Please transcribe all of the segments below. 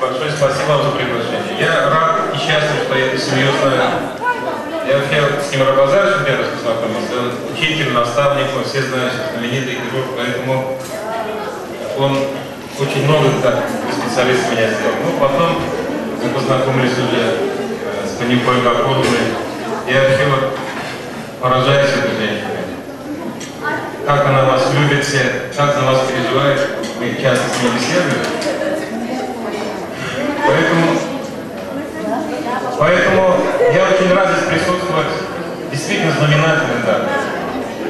большое спасибо вам за приглашение. Я рад и счастлив, что я знаю. Я вообще с ним Рабазаровичем первый раз познакомился. Он учитель, наставник, мы все знают, знаменитый хирург, поэтому он очень много так специалист меня сделал. Ну, потом мы познакомились уже э, с Паникой Гакуровной. Я вообще вот поражаюсь этой женщиной. Как она вас любит все, как за вас переживает. Мы часто с ней беседуем. Поэтому, поэтому я очень рад здесь присутствовать. Действительно знаменательный дата.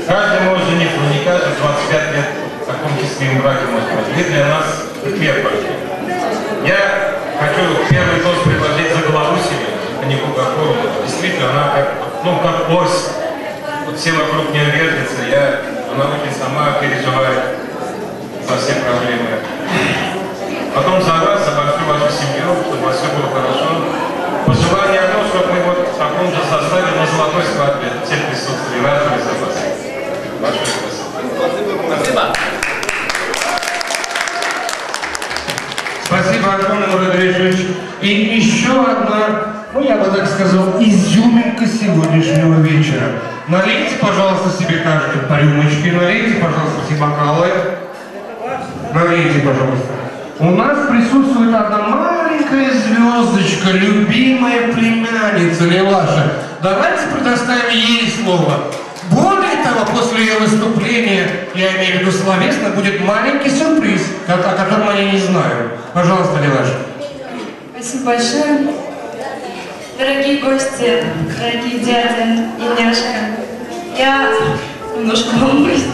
Каждый может жениться, но не каждый 25 лет в таком счастливом браке может быть. Вы для нас пример большой. Я хочу первый тост предложить за себе, а не Кока-Колу. Действительно, она как, ну, как ось. Вот все вокруг нее вертятся, я, она очень сама переживает за все проблемы. Потом за вас, за большую вашу семью, чтобы все было хорошо. Пожелание одно, чтобы мы вот в таком же составе на золотой свадьбе все присутствовали, радовались за вас. Большое спасибо. Спасибо. Спасибо Мурат Гришевич. И еще одна, ну я бы так сказал, изюминка сегодняшнего вечера. Налейте, пожалуйста, себе каждый по рюмочке, налейте, пожалуйста, все бокалы. Налейте, пожалуйста. У нас присутствует одна маленькая звездочка, любимая племянница Лилаша. Давайте предоставим ей слово. Более того, после ее выступления, я имею в виду словесно, будет маленький сюрприз, о котором я не знаю. Пожалуйста, Лилаша. Спасибо большое. Дорогие гости, дорогие дядя и няшка, я немножко волнуюсь.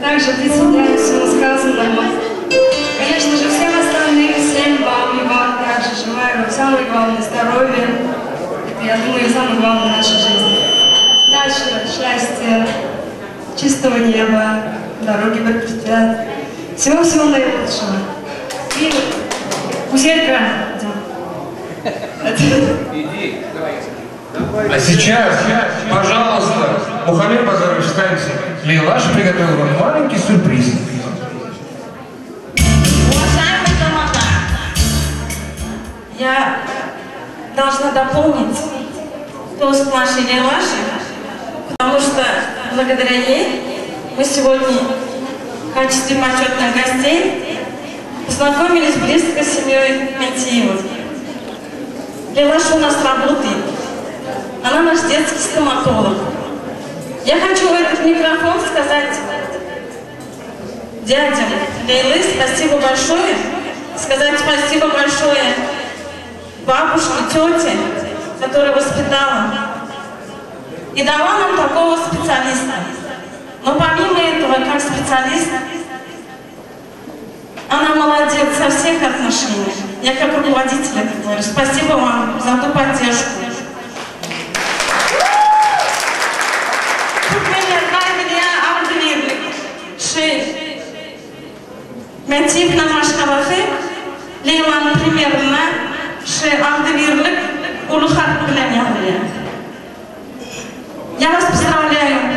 Также присоединяюсь к сказанному. Конечно же, всем остальным, всем вам и вам также желаю самое главное здоровья. Это, я думаю, самое главное в нашей жизни. Дальше счастья, чистого неба, дороги препятствия. Всего-всего наилучшего. И Гузелька, Иди, давай. А сейчас, пожалуйста, Мухаммед Базарович, встаньте. Лилаша приготовила вам маленький сюрприз. Я должна дополнить тост нашей Лилаши, потому что благодаря ей мы сегодня в качестве почетных гостей познакомились близко с семьей Метиевых. Лилаша у нас работает. Она наш детский стоматолог. Я хочу в этот микрофон сказать дядям Лейлы спасибо большое, сказать спасибо большое бабушке, тете, которая воспитала и дала нам такого специалиста. Но помимо этого, как специалист, она молодец со всех отношений. Я как руководитель это говорю. Спасибо вам за ту поддержку. Тут меня Гайвия Ардвирлик, Шей, Мәтип Лейлан примерно, Шей Ардвирлик, Улухат Племянли. Я вас поздравляю.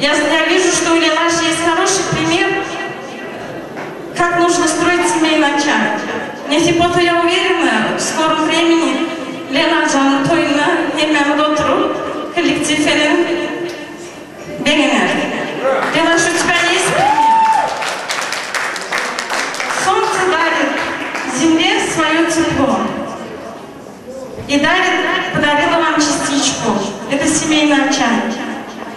Я, я вижу, что у Лилаши есть хороший пример, как нужно строить семейный очаг. Нехипото, я уверена, в скором времени Лена Тойна, Немян Дотру, коллектив Элен Бегенер. Лилаш, у тебя есть? Солнце дарит земле свое тепло. И дарит, подарила вам частичку. Это семейный очаг.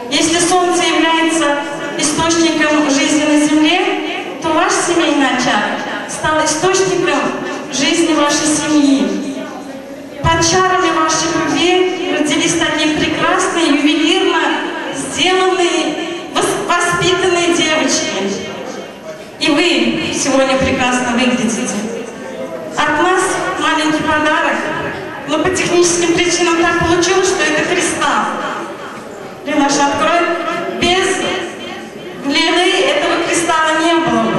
Если солнце является источником жизни на земле, то ваш семейный очаг стал источником жизни вашей семьи. Под чарами вашей любви родились такие прекрасные, ювелирно сделанные, вос- воспитанные девочки. И вы сегодня прекрасно выглядите. От нас маленький подарок, но по техническим причинам так получилось, что это кристалл. Леша, открой. Без Лены этого кристалла не было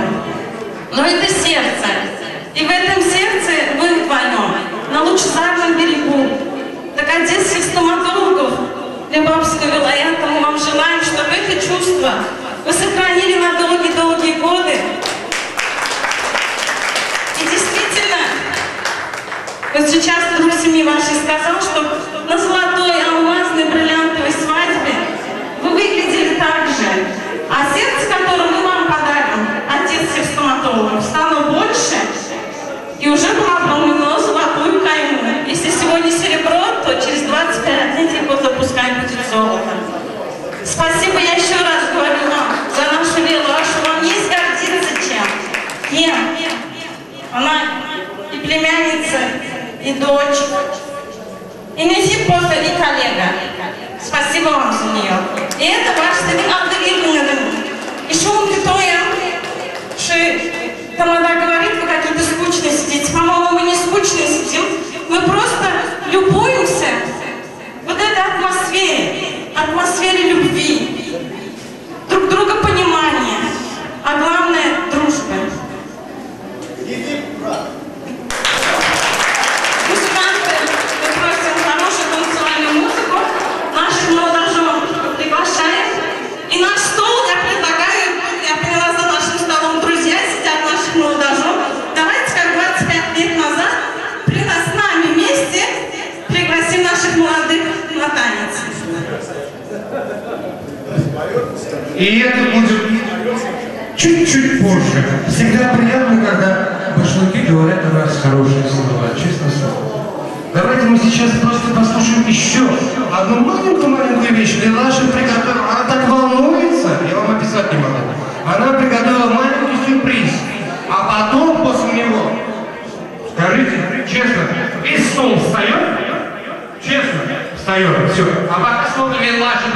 дочь. И Насип просто не коллега. Спасибо вам за нее. И это ваш сын. Потом после него, скажите, честно, весь стол встает? Честно, встает, все. А пока словно мелаши,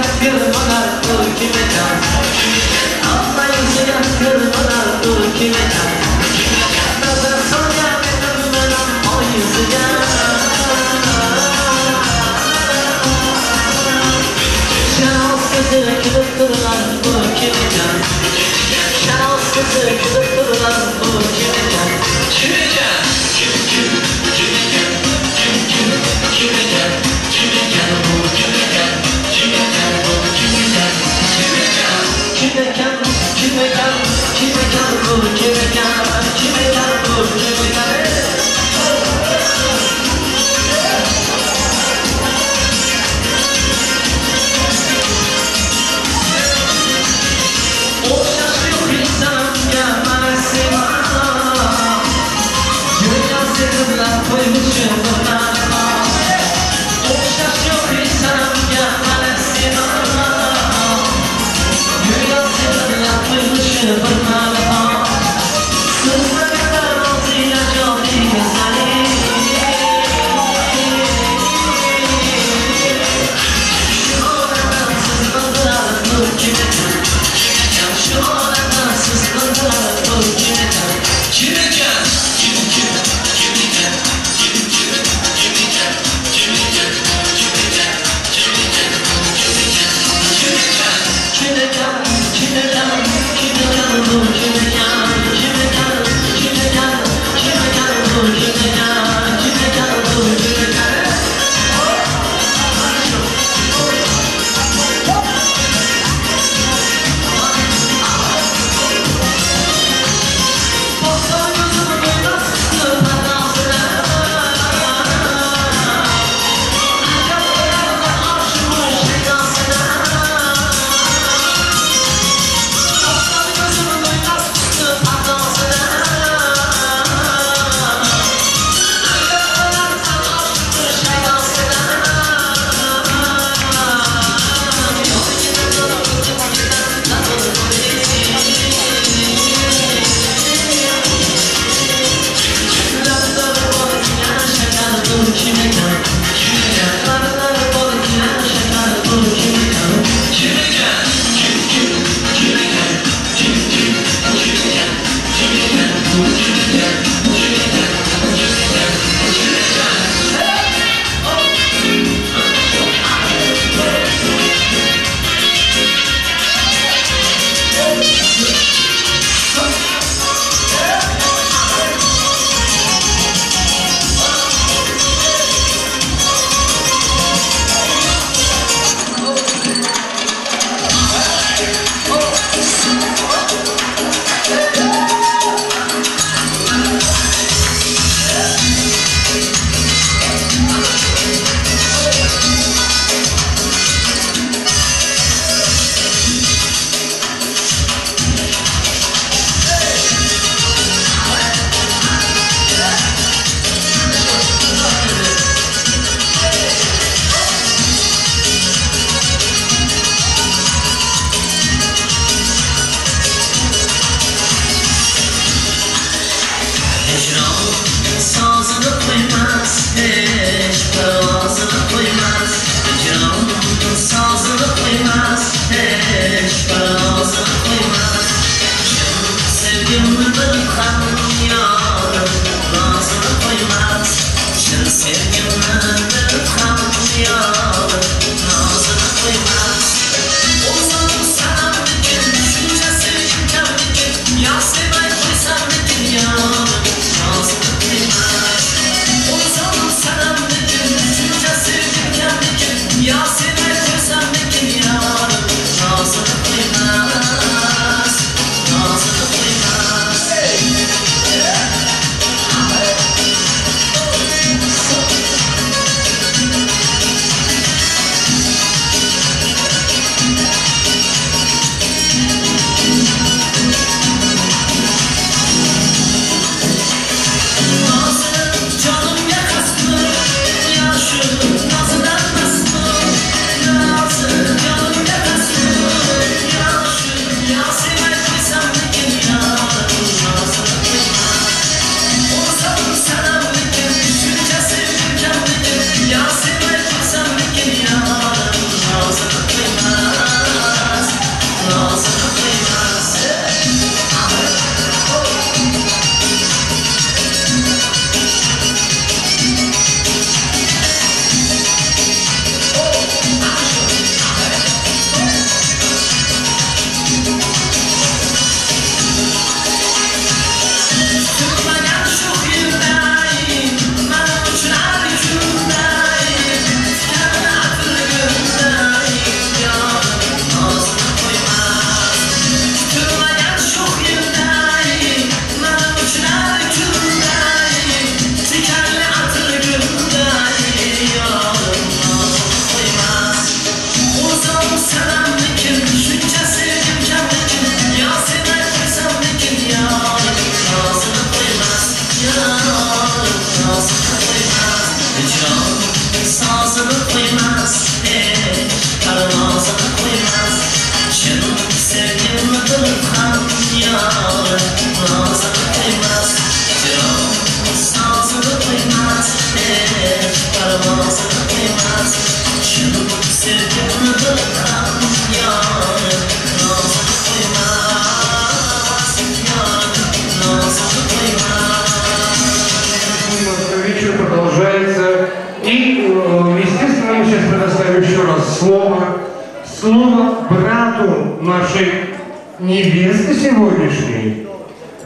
yaktın bana dur kime can Allah'ın sen yaktın bana dur kime can Nazar sonra benim o yüzüne Şenol sözü durulan bu kime can Şenol sözü durulan bu kime can insozini qo'ymas hech balosini qo'ymas sevgimni bilib ham yorim rozini qo'ymas chin sevgimni bilib ham yorim нашей невесты сегодняшней,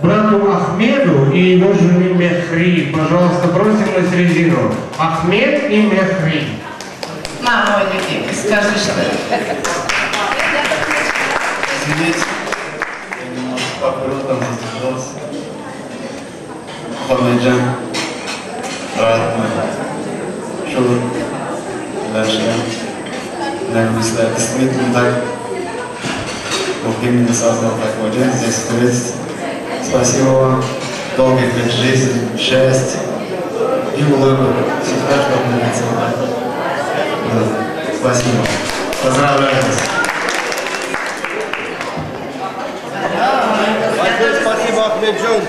брату Ахмеду и его жене Мехри. Пожалуйста, просим на середину. Ахмед и Мехри. Мама, мой любимый, скажи, что сидеть, я немножко покрыл, там. Хамеджан, брат мой, Шур, дальше я мысля, действительно так, Именно создал такой день, здесь встретить. Спасибо вам, долгих лет жизни, счастья и улыбок, всегда, чтобы не лицо. Спасибо. Поздравляю вас. Спасибо, Ахмеджон.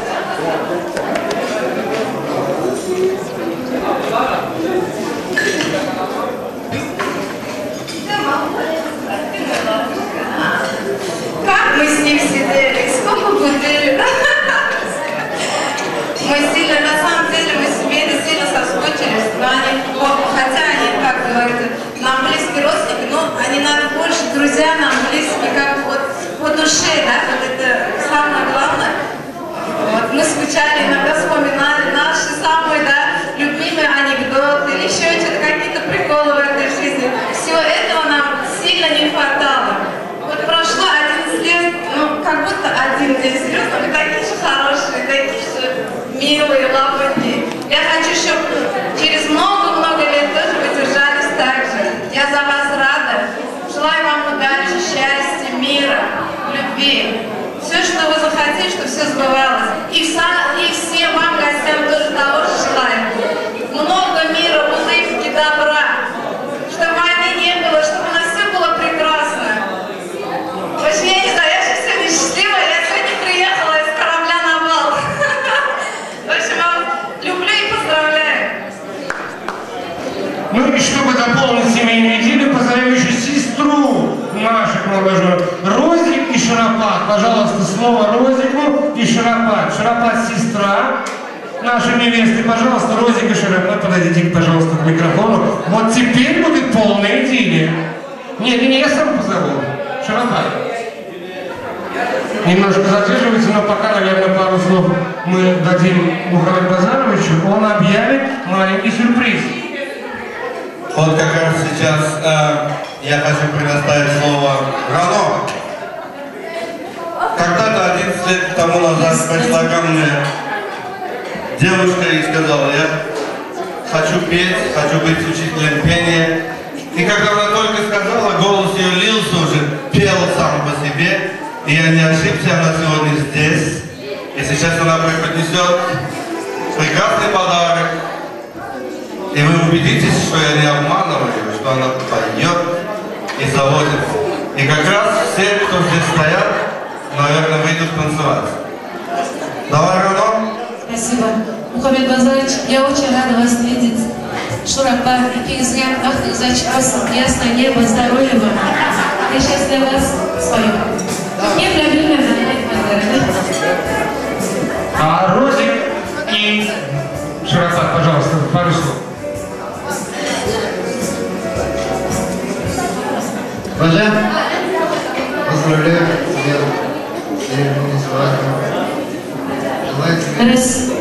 Как мы с ним сидели, сколько будили. Мы сильно, на самом деле, мы семейно сильно соскучились. Но они, вот, хотя они, как говорят, нам близкие родственники, но они нам друзья, нам близкие, как вот по душе, да, вот это самое главное. Вот, мы скучали, иногда вспоминали наши самые, да, любимые анекдоты или еще что-то, какие-то приколы в этой жизни. Всего этого нам сильно не хватало. Вот прошло 11 лет, ну, как будто один день, серьезно, вы такие же хорошие, такие же милые, лапонькие. Я хочу, чтобы через много-много лет тоже вы держались так же. Я за вас рада. Желаю вам удачи, счастья, мира, любви. Все, что вы захотите, чтобы все сбывалось. И, вса- и всем вам, гостям, тоже того же желаю. Много мира, улыбки, добра. Чтобы войны не было, чтобы у нас все было прекрасно. В общем, я не знаю, я сейчас сегодня счастливая, я сегодня приехала из корабля на бал. В общем, я вас люблю и поздравляю. Ну и чтобы дополнить семейные виды, позовем еще сестру наших молодоженов, Розик и Шарапат. Пожалуйста, слово Розику и Шарапат. Шарапат сестра нашей невесты. Пожалуйста, Розик и Шарапат, подойдите, пожалуйста, к микрофону. Вот теперь будет полная идиллия. Нет, не, я сам позову. Шарапат. Немножко задерживается, но пока, наверное, пару слов мы дадим Мухаммеду Базаровичу. Он объявит маленький сюрприз. Вот как раз сейчас э, я хочу предоставить слово Рано. Когда-то 11 лет тому назад пришла ко мне девушка и сказала, я хочу петь, хочу быть учителем пения. И когда она только сказала, голос ее лился уже, пел сам по себе. И я не ошибся, она сегодня здесь. И сейчас она преподнесет прекрасный подарок. И вы убедитесь, что я не обманываю, что она поет и заводит. И как раз все, кто здесь стоят, наверное, выйдут танцевать. Давай, Рано. Спасибо. Мухаммед Базарович, я очень рада вас видеть. Шурапа, и Пизган, ах, зачкался, ясное небо, здоровья вам. Я сейчас для вас спою. Не проблема, Базарович. А Розик и Шарапат, пожалуйста, пару слов. Бажа, поздравляю тебя с церемонией Tres.